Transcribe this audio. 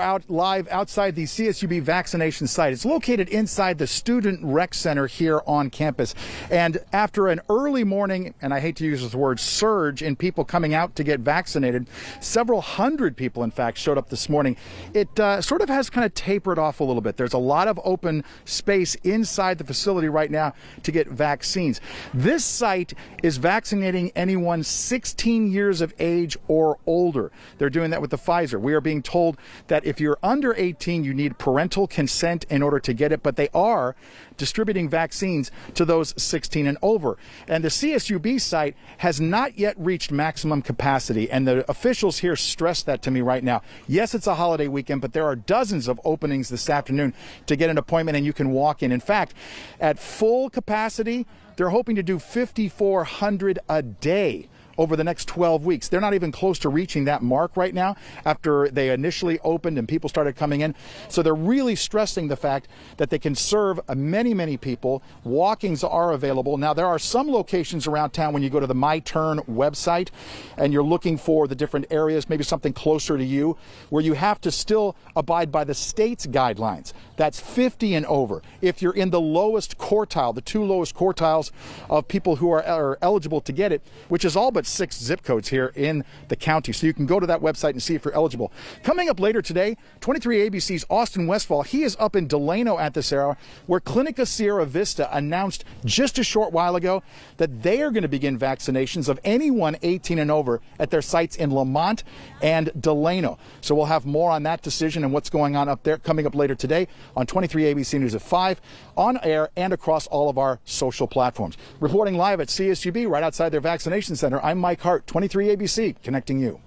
out live outside the CSUB vaccination site. It's located inside the Student Rec Center here on campus. And after an early morning, and I hate to use this word, surge in people coming out to get vaccinated, several hundred people, in fact, showed up this morning. It uh, sort of has kind of tapered off a little bit. There's a lot of open space inside the facility right now to get vaccines. This site is vaccinating anyone 16 years of age or older. They're doing that with the Pfizer. We are being told that if you're under 18, you need parental consent in order to get it, but they are distributing vaccines to those 16 and over. And the CSUB site has not yet reached maximum capacity, and the officials here stress that to me right now. Yes, it's a holiday weekend, but there are dozens of openings this afternoon to get an appointment and you can walk in. In fact, at full capacity, they're hoping to do 5,400 a day over the next 12 weeks. They're not even close to reaching that mark right now after they initially opened and people started coming in. So they're really stressing the fact that they can serve many, many people. Walkings are available. Now, there are some locations around town when you go to the My Turn website and you're looking for the different areas, maybe something closer to you, where you have to still abide by the state's guidelines. That's 50 and over. If you're in the lowest quartile, the two lowest quartiles of people who are, are eligible to get it, which is all but six zip codes here in the county. So you can go to that website and see if you're eligible. Coming up later today, 23 ABC's Austin Westfall. He is up in Delano at this hour, where Clinica Sierra Vista announced just a short while ago that they are going to begin vaccinations of anyone 18 and over at their sites in Lamont and Delano. So we'll have more on that decision and what's going on up there coming up later today on 23 ABC News at 5, on air and across all of our social platforms. Reporting live at CSUB right outside their vaccination center, I'm Mike Hart, 23 ABC, connecting you.